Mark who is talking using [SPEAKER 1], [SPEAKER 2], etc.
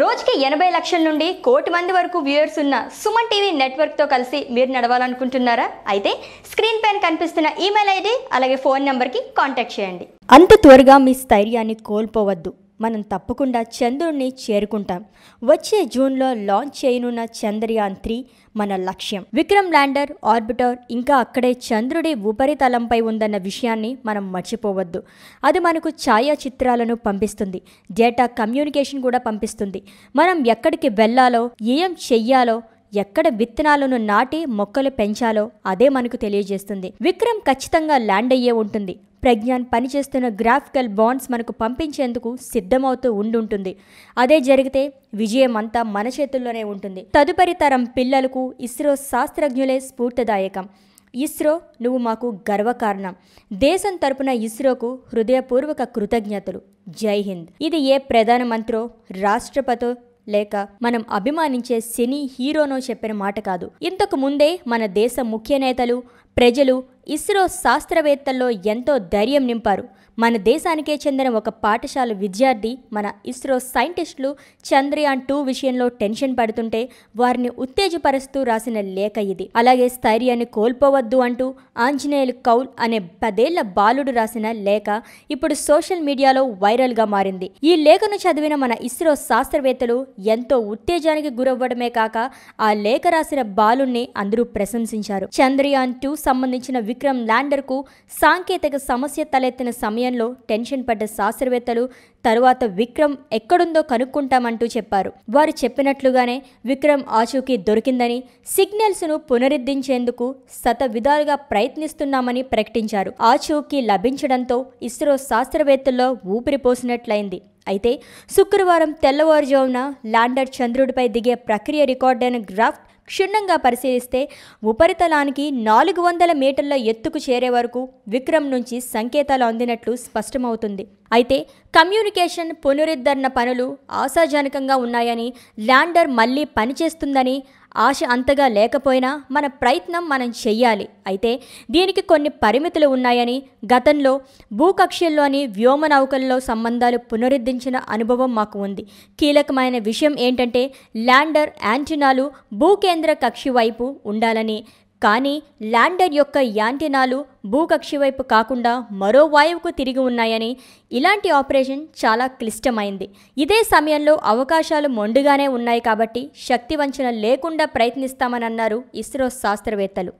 [SPEAKER 1] రోజుకి ఎనభై లక్షల నుండి కోటి మంది వరకు వ్యూయర్స్ ఉన్న సుమన్ టీవీ నెట్వర్క్తో కలిసి మీరు నడవాలనుకుంటున్నారా? అయితే స్క్రీన్ పైన కనిపిస్తున్న ఈమెయిల్ ఐడి అలాగే ఫోన్ నెంబర్కి కాంటాక్ట్ చేయండి. అంత త్వరగా మీ స్థైర్యాన్ని కోల్పోవద్దు. మనం తప్పకుండా చంద్రుడిని చేరుకుంటాం. వచ్చే జూన్లో లాంచ్ చేయనున్న చంద్రయాన్ త్రీ మన లక్ష్యం. విక్రమ్ ల్యాండర్ ఆర్బిటర్ ఇంకా అక్కడే చంద్రుడి ఉపరితలంపై ఉందన్న విషయాన్ని మనం మర్చిపోవద్దు. అది మనకు ఛాయాచిత్రాలను పంపిస్తుంది. డేటా కమ్యూనికేషన్ కూడా పంపిస్తుంది. మనం ఎక్కడికి వెళ్ళాలో ఏం చెయ్యాలో ఎక్కడ విత్తనాలను నాటి మొక్కలు పెంచాలో అదే మనకు తెలియజేస్తుంది. విక్రమ్ ఖచ్చితంగా ల్యాండ్ అయ్యే ఉంటుంది. ప్రజ్ఞాన్ పనిచేస్తున్న గ్రాఫికల్ బాండ్స్ మనకు పంపించేందుకు సిద్ధమవుతూ ఉండుంటుంది. అదే జరిగితే విజయం అంతా మన చేతుల్లోనే ఉంటుంది. తదుపరి తరం పిల్లలకు ఇస్రో శాస్త్రజ్ఞులే స్ఫూర్తిదాయకం. ఇస్రో నువ్వు మాకు గర్వకారణం. దేశం తరపున ఇస్రోకు హృదయపూర్వక కృతజ్ఞతలు. జై హింద్. ఇది ఏ ప్రధానమంత్రో రాష్ట్రపతో లేక మనం అభిమానించే సినీ హీరోనో చెప్పిన మాట కాదు. ఇంతకు ముందే మన దేశ ముఖ్య నేతలు ప్రజలు ఇస్రో శాస్త్రవేత్తల్లో ఎంతో ధైర్యం నింపారు. మన దేశానికే చెందిన ఒక పాఠశాల విద్యార్థి మన ఇస్రో సైంటిస్టులు చంద్రయాన్ టూ విషయంలో టెన్షన్ పడుతుంటే వారిని ఉత్తేజపరుస్తూ రాసిన లేఖ ఇది. అలాగే స్థైర్యాన్ని కోల్పోవద్దు అంటూ ఆంజనేయులు కౌల్ అనే పదేళ్ళ బాలుడు రాసిన లేఖ ఇప్పుడు సోషల్ మీడియాలో వైరల్గా మారింది. ఈ లేఖను చదివిన మన ఇస్రో శాస్త్రవేత్తలు ఎంతో ఉత్తేజానికి గురవ్వడమే కాక ఆ లేఖ రాసిన బాలుణ్ణి అందరూ ప్రశంసించారు. చంద్రయాన్ టూ సంబంధించిన విక్రమ్ ల్యాండర్కు సాంకేతిక సమస్య తలెత్తిన సమయంలో టెన్షన్ పడ్డ శాస్త్రవేత్తలు తరువాత విక్రమ్ ఎక్కడుందో కనుక్కుంటామంటూ చెప్పారు. వారు చెప్పినట్లుగానే విక్రమ్ ఆచూకీ దొరికిందని సిగ్నల్స్ను పునరుద్ధరించేందుకు శత విధాలుగా ప్రయత్నిస్తున్నామని ప్రకటించారు. ఆచూకీ లభించడంతో ఇస్రో శాస్త్రవేత్తల్లో ఊపిరిపోసినట్లయింది అయితే శుక్రవారం తెల్లవారుజామున ల్యాండర్ చంద్రుడిపై దిగే ప్రక్రియ రికార్డైన గ్రాఫ్ క్షుణ్ణంగా పరిశీలిస్తే ఉపరితలానికి నాలుగు వందల మీటర్ల ఎత్తుకు చేరే వరకు విక్రమ్ నుంచి సంకేతాలు అందినట్లు స్పష్టమవుతుంది. అయితే కమ్యూనికేషన్ పునరుద్ధరణ పనులు ఆశాజనకంగా ఉన్నాయని ల్యాండర్ మళ్ళీ పనిచేస్తుందని ఆశ అంతగా లేకపోయినా మన ప్రయత్నం మనం చెయ్యాలి. అయితే దీనికి కొన్ని పరిమితులు ఉన్నాయని గతంలో భూకక్షల్లోని వ్యోమనౌకల్లో సంబంధాలు పునరుద్ధరించిన అనుభవం మాకు ఉంది. కీలకమైన విషయం ఏంటంటే ల్యాండర్ యాంటినాలు భూకేంద్ర కక్షి వైపు ఉండాలని కానీ ల్యాండర్ యొక్క యాంటినాలు భూకక్షి వైపు కాకుండా మరో వాయువుకు తిరిగి ఉన్నాయని ఇలాంటి ఆపరేషన్ చాలా క్లిష్టమైంది. ఇదే సమయంలో అవకాశాలు మొండుగానే ఉన్నాయి కాబట్టి శక్తి వంచన లేకుండా ప్రయత్నిస్తామని అన్నారు ఇస్రో శాస్త్రవేత్తలు.